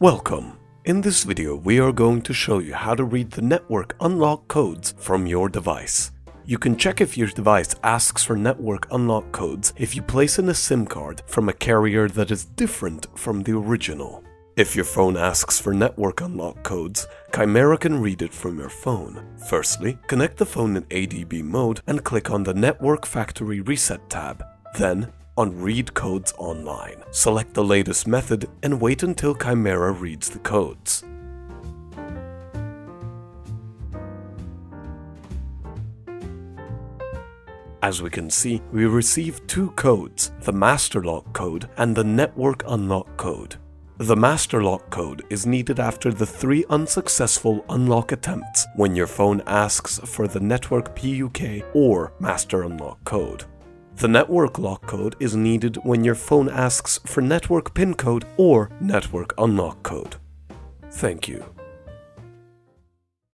Welcome. In this video, we are going to show you how to read the network unlock codes from your device. You can check if your device asks for network unlock codes if you place in a SIM card from a carrier that is different from the original. If your phone asks for network unlock codes, Chimera can read it from your phone. Firstly, connect the phone in ADB mode and click on the Network Factory Reset tab. Then, on Read Codes Online, select the latest method and wait until Chimera reads the codes. As we can see, we received two codes, the master lock code and the network unlock code. The master lock code is needed after the three unsuccessful unlock attempts when your phone asks for the network PUK or master unlock code. The network lock code is needed when your phone asks for network pin code or network unlock code. Thank you.